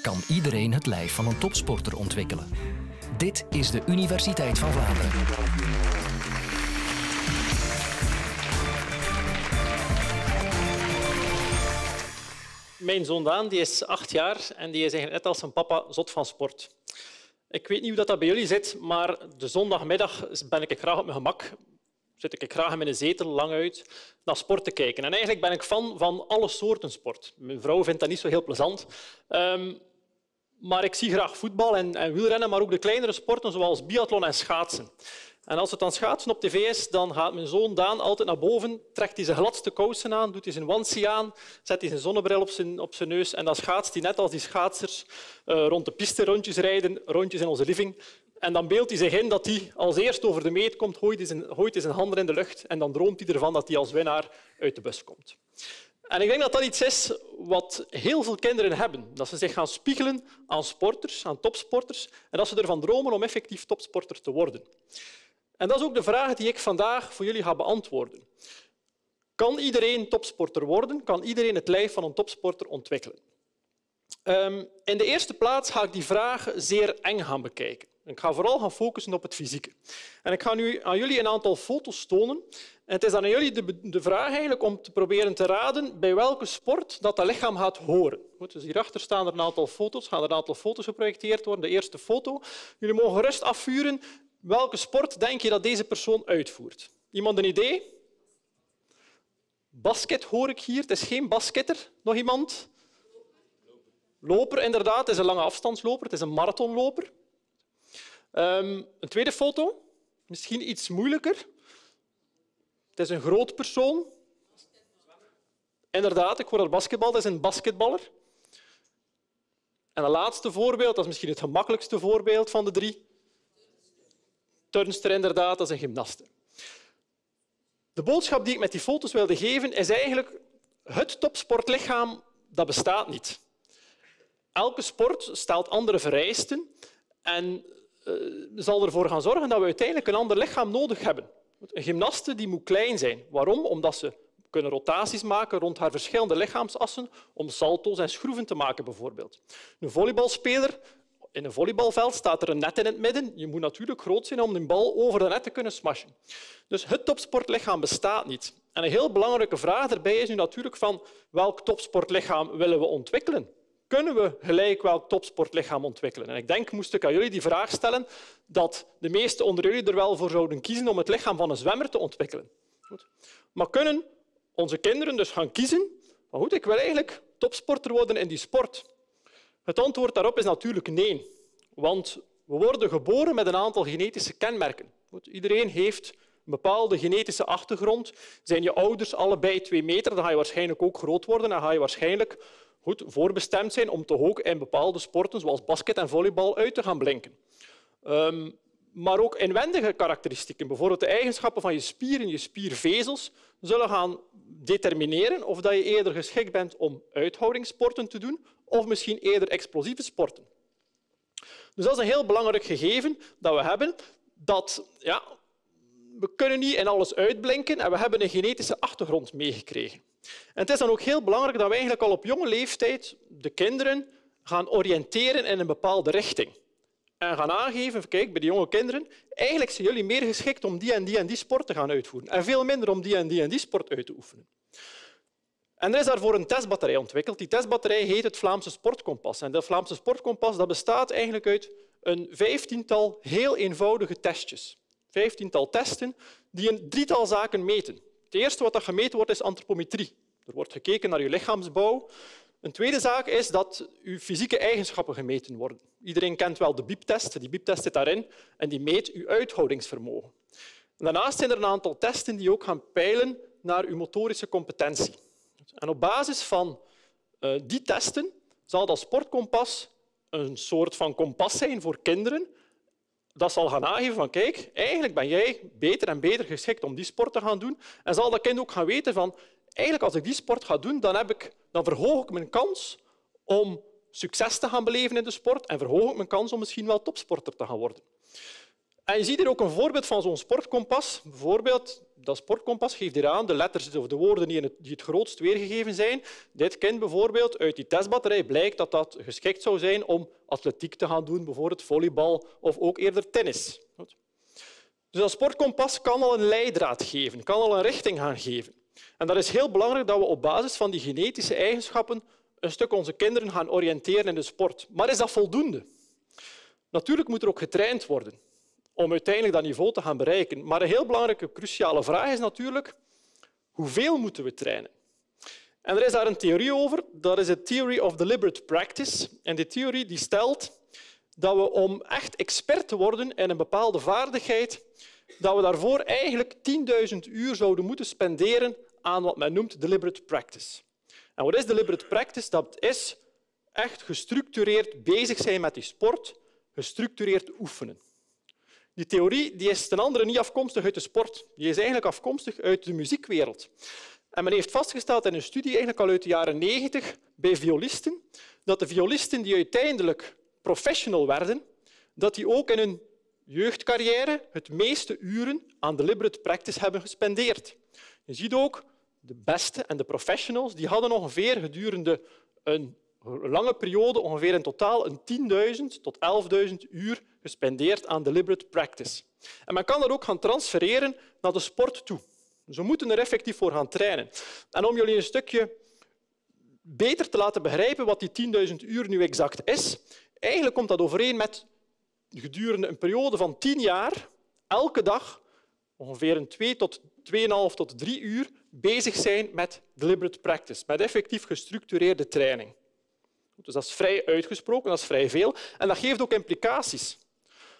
kan iedereen het lijf van een topsporter ontwikkelen. Dit is de Universiteit van Vlaanderen. Mijn zoon Daan die is acht jaar en die is eigenlijk net als zijn papa zot van sport. Ik weet niet hoe dat bij jullie zit, maar de zondagmiddag ben ik graag op mijn gemak. Zit ik graag in mijn zetel lang uit naar sport te kijken. En eigenlijk ben ik fan van alle soorten sport. Mijn vrouw vindt dat niet zo heel plezant. Um, maar ik zie graag voetbal en, en wielrennen, maar ook de kleinere sporten zoals biathlon en schaatsen. En als het dan schaatsen op tv is, dan gaat mijn zoon Daan altijd naar boven, trekt hij zijn gladste kousen aan, doet hij zijn onesie aan, zet hij zijn zonnebril op zijn, op zijn neus en dan schaatst hij net als die schaatsers uh, rond de piste rondjes rijden, rondjes in onze living. En dan beeldt hij zich in dat hij als eerst over de meet komt, gooit hij zijn, gooit hij zijn handen in de lucht en dan droomt hij ervan dat hij als winnaar uit de bus komt. En ik denk dat dat iets is wat heel veel kinderen hebben. Dat ze zich gaan spiegelen aan sporters, aan topsporters, en dat ze ervan dromen om effectief topsporter te worden. En dat is ook de vraag die ik vandaag voor jullie ga beantwoorden. Kan iedereen topsporter worden? Kan iedereen het lijf van een topsporter ontwikkelen? Um, in de eerste plaats ga ik die vraag zeer eng gaan bekijken. Ik ga vooral gaan focussen op het fysieke. En ik ga nu aan jullie een aantal foto's tonen. En het is aan jullie de, de vraag eigenlijk om te proberen te raden bij welke sport dat, dat lichaam gaat horen. Goed, dus hierachter staan er een aantal foto's, gaan er een aantal foto's geprojecteerd worden. De eerste foto. Jullie mogen gerust afvuren welke sport denk je dat deze persoon uitvoert. Iemand een idee? Basket hoor ik hier. Het is geen basketter. Nog iemand? Loper, inderdaad. Het is een lange afstandsloper. Het is een marathonloper. Um, een tweede foto. Misschien iets moeilijker. Het is een groot persoon. Inderdaad, ik hoor dat basketbal. Dat is een basketballer. En het laatste voorbeeld, dat is misschien het gemakkelijkste voorbeeld van de drie. Turnster, inderdaad, dat is een gymnaste. De boodschap die ik met die foto's wilde geven, is eigenlijk het topsportlichaam dat bestaat niet. Elke sport stelt andere vereisten en zal ervoor gaan zorgen dat we uiteindelijk een ander lichaam nodig hebben. Een gymnaste die moet klein zijn. Waarom? Omdat ze kunnen rotaties maken rond haar verschillende lichaamsassen om salto's en schroeven te maken, bijvoorbeeld. Een volleybalspeler in een volleybalveld staat er een net in het midden. Je moet natuurlijk groot zijn om een bal over de net te kunnen smashen. Dus het topsportlichaam bestaat niet. En een heel belangrijke vraag daarbij is nu natuurlijk van welk topsportlichaam willen we ontwikkelen? Kunnen we gelijk welk topsportlichaam ontwikkelen? En ik denk, moest ik aan jullie die vraag stellen, dat de meesten onder jullie er wel voor zouden kiezen om het lichaam van een zwemmer te ontwikkelen. Goed. Maar kunnen onze kinderen dus gaan kiezen van goed, ik wil eigenlijk topsporter worden in die sport. Het antwoord daarop is natuurlijk nee. Want we worden geboren met een aantal genetische kenmerken. Iedereen heeft een bepaalde genetische achtergrond. Zijn je ouders allebei twee meter, dan ga je waarschijnlijk ook groot worden en ga je waarschijnlijk goed voorbestemd zijn om toch ook in bepaalde sporten, zoals basket en volleybal, uit te gaan blinken. Um, maar ook inwendige karakteristieken, bijvoorbeeld de eigenschappen van je spieren, je spiervezels, zullen gaan determineren of dat je eerder geschikt bent om uithoudingssporten te doen of misschien eerder explosieve sporten. Dus dat is een heel belangrijk gegeven dat we hebben. Dat, ja, we kunnen niet in alles uitblinken en we hebben een genetische achtergrond meegekregen. En het is dan ook heel belangrijk dat we eigenlijk al op jonge leeftijd de kinderen gaan oriënteren in een bepaalde richting. En gaan aangeven, kijk, bij de jonge kinderen, eigenlijk zijn jullie meer geschikt om die en die en die sport te gaan uitvoeren en veel minder om die en die en die sport uit te oefenen. En er is daarvoor een testbatterij ontwikkeld. Die testbatterij heet het Vlaamse Sportkompas. En dat Vlaamse Sportkompas dat bestaat eigenlijk uit een vijftiental heel eenvoudige testjes. Vijftiental testen die een drietal zaken meten. Het eerste wat gemeten wordt, is antropometrie. Er wordt gekeken naar je lichaamsbouw. Een tweede zaak is dat uw fysieke eigenschappen gemeten worden. Iedereen kent wel de bieptest. Die bieptest zit daarin en die meet uw uithoudingsvermogen. Daarnaast zijn er een aantal testen die ook gaan peilen naar uw motorische competentie. En op basis van uh, die testen zal dat sportkompas een soort van kompas zijn voor kinderen. Dat zal gaan aangeven van kijk, eigenlijk ben jij beter en beter geschikt om die sport te gaan doen. En zal dat kind ook gaan weten van eigenlijk als ik die sport ga doen, dan, heb ik, dan verhoog ik mijn kans om succes te gaan beleven in de sport en verhoog ik mijn kans om misschien wel topsporter te gaan worden. En je ziet hier ook een voorbeeld van zo'n sportkompas. Bijvoorbeeld Dat sportkompas geeft hier aan de letters of de woorden die, het, het grootst weergegeven zijn. Dit kind bijvoorbeeld, uit die testbatterij blijkt dat dat geschikt zou zijn om atletiek te gaan doen, bijvoorbeeld volleybal of ook eerder tennis. Dus dat sportkompas kan al een leidraad geven, kan al een richting gaan geven. En dat is heel belangrijk dat we op basis van die genetische eigenschappen een stuk onze kinderen gaan oriënteren in de sport. Maar is dat voldoende? Natuurlijk moet er ook getraind worden om uiteindelijk dat niveau te gaan bereiken. Maar een heel belangrijke, cruciale vraag is natuurlijk hoeveel moeten we trainen? En er is daar een theorie over, dat is de Theory of Deliberate Practice. En die theorie stelt dat we om echt expert te worden in een bepaalde vaardigheid, dat we daarvoor eigenlijk 10.000 uur zouden moeten spenderen aan wat men noemt deliberate practice. En wat is deliberate practice? Dat is echt gestructureerd bezig zijn met die sport, gestructureerd oefenen. Die theorie die is ten andere niet afkomstig uit de sport. Die is eigenlijk afkomstig uit de muziekwereld. En men heeft vastgesteld in een studie, eigenlijk al uit de jaren 90, bij violisten, dat de violisten die uiteindelijk professional werden, dat die ook in hun jeugdcarrière het meeste uren aan deliberate practice hebben gespendeerd. Je ziet ook, de beste en de professionals die hadden ongeveer gedurende een lange periode ongeveer in totaal een 10.000 tot 11.000 uur gespendeerd aan deliberate practice. En men kan dat ook gaan transfereren naar de sport toe. We moeten er effectief voor gaan trainen. En om jullie een stukje beter te laten begrijpen wat die 10.000 uur nu exact is, eigenlijk komt dat overeen met gedurende een periode van 10 jaar elke dag ongeveer een 2 tot 2,5 tot 3 uur bezig zijn met deliberate practice, met effectief gestructureerde training. Dus dat is vrij uitgesproken, dat is vrij veel. En dat geeft ook implicaties.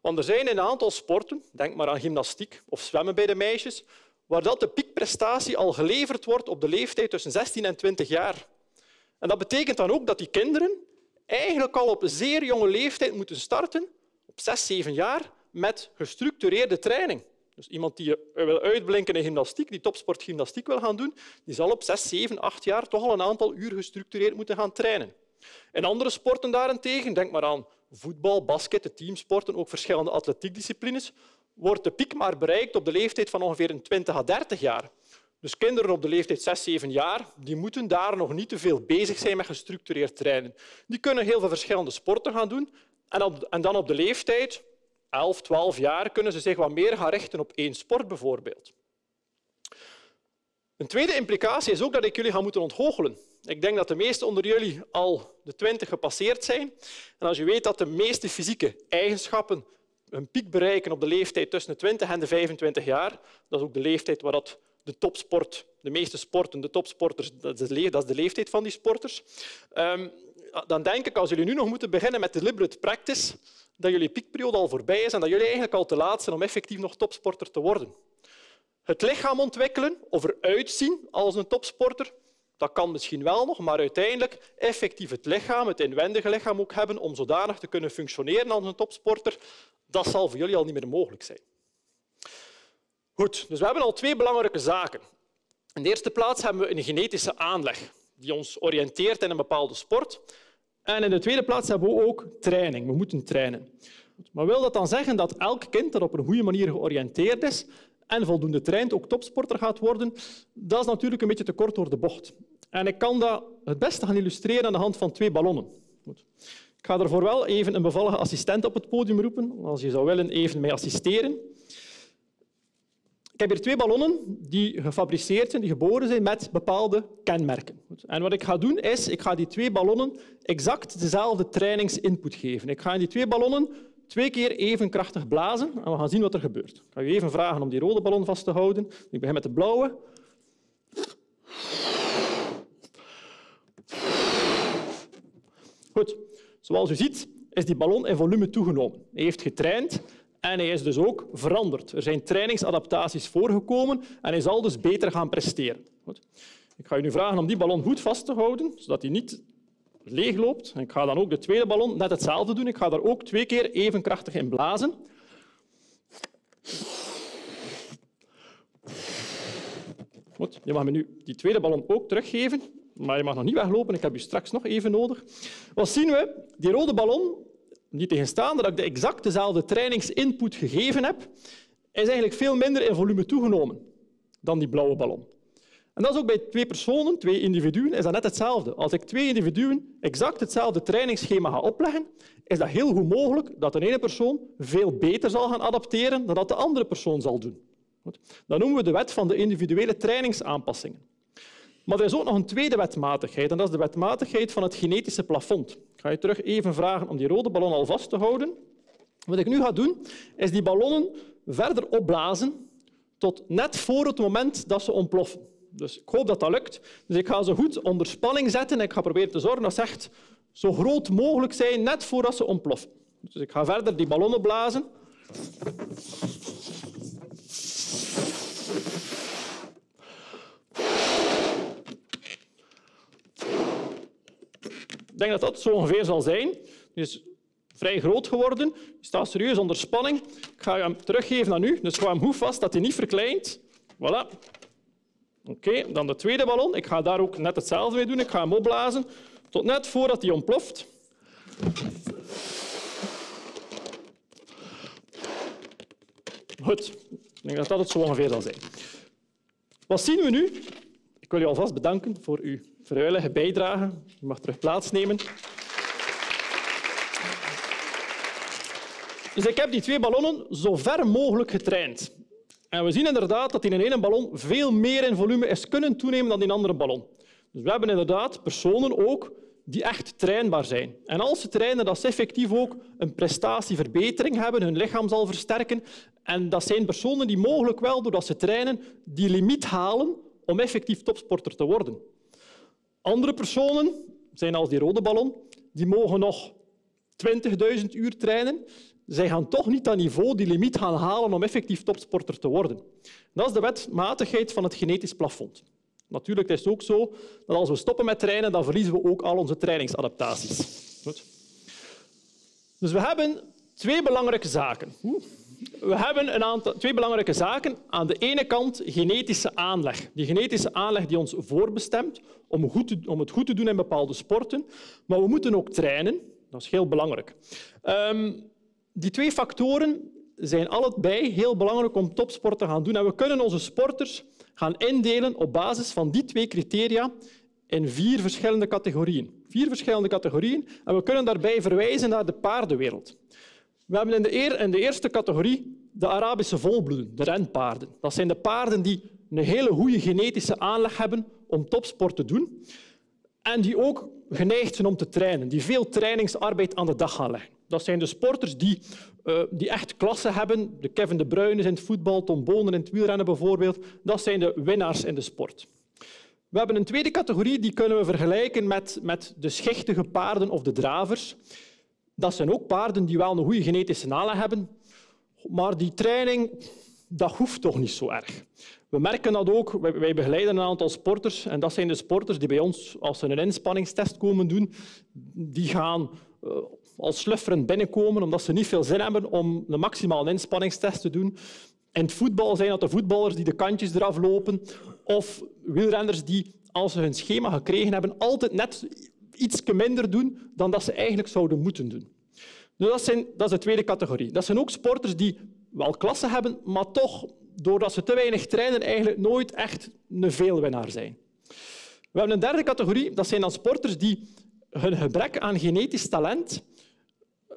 Want er zijn een aantal sporten, denk maar aan gymnastiek of zwemmen bij de meisjes, waar dat de piekprestatie al geleverd wordt op de leeftijd tussen 16 en 20 jaar. En dat betekent dan ook dat die kinderen eigenlijk al op zeer jonge leeftijd moeten starten, op 6, 7 jaar, met gestructureerde training. Dus iemand die wil uitblinken in gymnastiek, die topsportgymnastiek wil gaan doen, die zal op 6, 7, 8 jaar toch al een aantal uur gestructureerd moeten gaan trainen. In andere sporten daarentegen, denk maar aan voetbal, basket, teamsporten, ook verschillende atletiekdisciplines, wordt de piek maar bereikt op de leeftijd van ongeveer 20 à 30 jaar. Dus kinderen op de leeftijd 6, 7 jaar die moeten daar nog niet te veel bezig zijn met gestructureerd trainen. Die kunnen heel veel verschillende sporten gaan doen en dan op de leeftijd 11, 12 jaar kunnen ze zich wat meer gaan richten op één sport bijvoorbeeld. Een tweede implicatie is ook dat ik jullie ga moeten ontgoochelen. Ik denk dat de meesten onder jullie al de 20 gepasseerd zijn. En als je weet dat de meeste fysieke eigenschappen een piek bereiken op de leeftijd tussen de 20 en de 25 jaar, dat is ook de leeftijd waar dat de topsport, de meeste sporten, de topsporters, dat is de leeftijd van die sporters, ehm, dan denk ik, als jullie nu nog moeten beginnen met deliberate practice, dat jullie piekperiode al voorbij is en dat jullie eigenlijk al te laat zijn om effectief nog topsporter te worden. Het lichaam ontwikkelen of eruit zien als een topsporter, dat kan misschien wel nog, maar uiteindelijk effectief het lichaam, het inwendige lichaam ook hebben om zodanig te kunnen functioneren als een topsporter, dat zal voor jullie al niet meer mogelijk zijn. Goed, dus we hebben al twee belangrijke zaken. In de eerste plaats hebben we een genetische aanleg die ons oriënteert in een bepaalde sport. En in de tweede plaats hebben we ook training. We moeten trainen. Maar wil dat dan zeggen dat elk kind dat op een goede manier georiënteerd is en voldoende traint ook topsporter gaat worden? Dat is natuurlijk een beetje te kort door de bocht. En ik kan dat het beste gaan illustreren aan de hand van twee ballonnen. Goed. Ik ga ervoor wel even een bevallige assistent op het podium roepen. Als je zou willen, even mij assisteren. Ik heb hier twee ballonnen die gefabriceerd zijn, die geboren zijn met bepaalde kenmerken. En wat ik ga doen is, ik ga die twee ballonnen exact dezelfde trainingsinput geven. Ik ga in die twee ballonnen twee keer even krachtig blazen en we gaan zien wat er gebeurt. Ik ga je even vragen om die rode ballon vast te houden. Ik begin met de blauwe. Goed. Zoals u ziet is die ballon in volume toegenomen. Hij heeft getraind en hij is dus ook veranderd. Er zijn trainingsadaptaties voorgekomen en hij zal dus beter gaan presteren. Goed. Ik ga u nu vragen om die ballon goed vast te houden, zodat hij niet leegloopt. Ik ga dan ook de tweede ballon net hetzelfde doen. Ik ga daar ook twee keer even krachtig in blazen. Goed, je mag me nu die tweede ballon ook teruggeven, maar je mag nog niet weglopen. Ik heb u straks nog even nodig. Wat zien we? Die rode ballon niet tegenstaande dat ik de exact dezelfde trainingsinput gegeven heb, is eigenlijk veel minder in volume toegenomen. dan die blauwe ballon. En dat is ook bij twee personen, twee individuen, is dat net hetzelfde. Als ik twee individuen exact hetzelfde trainingsschema ga opleggen, is dat heel goed mogelijk dat de ene persoon veel beter zal gaan adapteren dan dat de andere persoon zal doen. Dat noemen we de wet van de individuele trainingsaanpassingen. Maar er is ook nog een tweede wetmatigheid, en dat is de wetmatigheid van het genetische plafond. Ik ga je terug even vragen om die rode ballon al vast te houden. Wat ik nu ga doen, is die ballonnen verder opblazen tot net voor het moment dat ze ontploffen. Dus ik hoop dat dat lukt. Dus ik ga ze goed onder spanning zetten en ik ga proberen te zorgen dat ze echt zo groot mogelijk zijn net voordat ze ontploffen. Dus ik ga verder die ballonnen blazen. Ik denk dat dat zo ongeveer zal zijn. Die is vrij groot geworden. Die staat serieus onder spanning. Ik ga hem teruggeven aan u. Dus hou hem goed vast dat hij niet verkleint. Voilà. Oké, dan de tweede ballon. Ik ga daar ook net hetzelfde mee doen. Ik ga hem opblazen tot net voordat hij ontploft. Goed, ik denk dat dat het zo ongeveer zal zijn. Wat zien we nu? Ik wil u alvast bedanken voor uw vrijwillige bijdrage. U mag terug plaatsnemen. Dus ik heb die twee ballonnen zo ver mogelijk getraind. We zien inderdaad dat in een ene ballon veel meer in volume is kunnen toenemen dan in een andere ballon. Dus we hebben inderdaad personen ook die echt trainbaar zijn. En als ze trainen, dat ze effectief ook een prestatieverbetering hebben, hun lichaam zal versterken. En dat zijn personen die mogelijk wel, doordat ze trainen, die limiet halen om effectief topsporter te worden. Andere personen zijn als die rode ballon, die mogen nog 20.000 uur trainen. Zij gaan toch niet dat niveau, die limiet gaan halen om effectief topsporter te worden. Dat is de wetmatigheid van het genetisch plafond. Natuurlijk is het ook zo dat als we stoppen met trainen, dan verliezen we ook al onze trainingsadaptaties. Goed. Dus we hebben twee belangrijke zaken. We hebben een aantal, twee belangrijke zaken. Aan de ene kant genetische aanleg. Die genetische aanleg die ons voorbestemt om, goed te, om het goed te doen in bepaalde sporten. Maar we moeten ook trainen. Dat is heel belangrijk. Um, die twee factoren zijn allebei heel belangrijk om topsport te gaan doen. En we kunnen onze sporters gaan indelen op basis van die twee criteria in vier verschillende categorieën. Vier verschillende categorieën. En we kunnen daarbij verwijzen naar de paardenwereld. We hebben in de, in de eerste categorie de Arabische volbloeden, de renpaarden. Dat zijn de paarden die een hele goede genetische aanleg hebben om topsport te doen en die ook geneigd zijn om te trainen, die veel trainingsarbeid aan de dag gaan leggen. Dat zijn de sporters die, uh, die echt klasse hebben. De Kevin De Bruyne in het voetbal, Tom Bonen in het wielrennen bijvoorbeeld. Dat zijn de winnaars in de sport. We hebben een tweede categorie, die kunnen we vergelijken met, met de schichtige paarden of de dravers. Dat zijn ook paarden die wel een goede genetische aanleg hebben, maar die training dat hoeft toch niet zo erg. We merken dat ook. Wij begeleiden een aantal sporters. En dat zijn de sporters die bij ons, als ze een inspanningstest komen doen, die gaan als slufferend binnenkomen omdat ze niet veel zin hebben om een maximale inspanningstest te doen. In het voetbal zijn dat de voetballers die de kantjes eraf lopen of wielrenners die, als ze hun schema gekregen hebben, altijd net iets minder doen dan dat ze eigenlijk zouden moeten doen. Dus dat, zijn, dat is de tweede categorie. Dat zijn ook sporters die wel klasse hebben, maar toch, doordat ze te weinig trainen, eigenlijk nooit echt een veelwinnaar zijn. We hebben een derde categorie. Dat zijn dan sporters die hun gebrek aan genetisch talent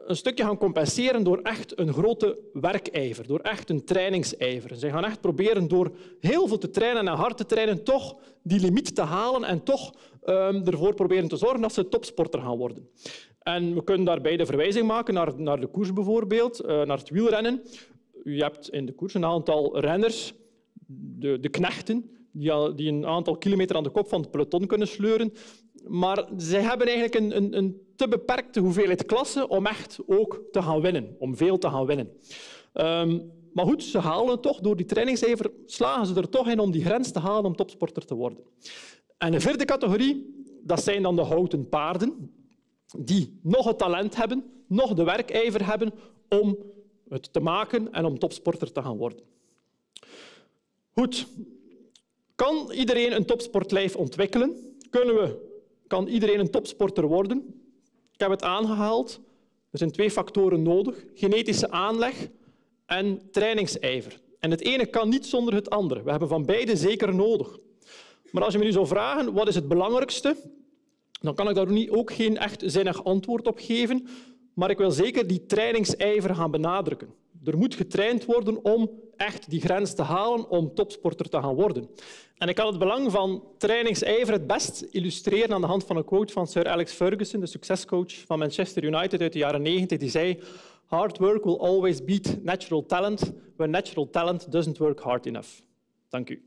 een stukje gaan compenseren door echt een grote werkijver, door echt een trainingsijver. Ze gaan echt proberen door heel veel te trainen en hard te trainen toch die limiet te halen en toch um, ervoor proberen te zorgen dat ze topsporter gaan worden. En we kunnen daarbij de verwijzing maken naar, naar de koers bijvoorbeeld, uh, naar het wielrennen. U hebt in de koers een aantal renners, de, de knechten, die, die een aantal kilometer aan de kop van het peloton kunnen sleuren. Maar zij hebben eigenlijk een, een, een te beperkte hoeveelheid klassen om echt ook te gaan winnen, om veel te gaan winnen. Um, maar goed, ze halen het toch. Door die trainingsijver slagen ze er toch in om die grens te halen om topsporter te worden. En de vierde categorie, dat zijn dan de houten paarden, die nog het talent hebben, nog de werkijver hebben om het te maken en om topsporter te gaan worden. Goed. Kan iedereen een topsportlijf ontwikkelen? Kunnen we kan iedereen een topsporter worden? Ik heb het aangehaald. Er zijn twee factoren nodig. Genetische aanleg en trainingsijver. En het ene kan niet zonder het andere. We hebben van beide zeker nodig. Maar als je me nu zou vragen wat is het belangrijkste, dan kan ik daar ook geen echt zinnig antwoord op geven. Maar ik wil zeker die trainingsijver gaan benadrukken. Er moet getraind worden om echt die grens te halen om topsporter te gaan worden. En ik kan het belang van trainingsijver het best illustreren aan de hand van een quote van Sir Alex Ferguson, de succescoach van Manchester United uit de jaren 90. Die zei: Hard work will always beat natural talent when natural talent doesn't work hard enough. Dank u.